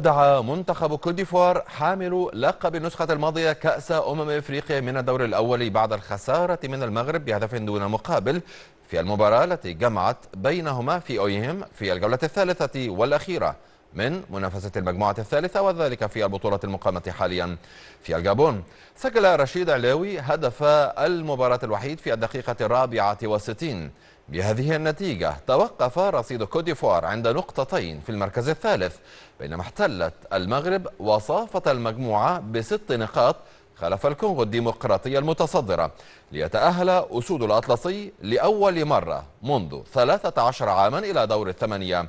ودع منتخب كوت ديفوار حامل لقب النسخة الماضية كأس أمم إفريقيا من الدور الأول بعد الخسارة من المغرب بهدف دون مقابل. في المباراة التي جمعت بينهما في أويم في الجولة الثالثة والأخيرة من منافسة المجموعة الثالثة وذلك في البطولة المقامة حاليا في الجابون. سجل رشيد عليوي هدف المباراة الوحيد في الدقيقة الرابعة والستين. بهذه النتيجة توقف رصيد كوت ديفوار عند نقطتين في المركز الثالث بينما احتلت المغرب وصافة المجموعة بست نقاط خلف الكونغو الديمقراطية المتصدرة ليتأهل أسود الأطلسي لأول مرة منذ 13 عاما إلى دور الثمانية.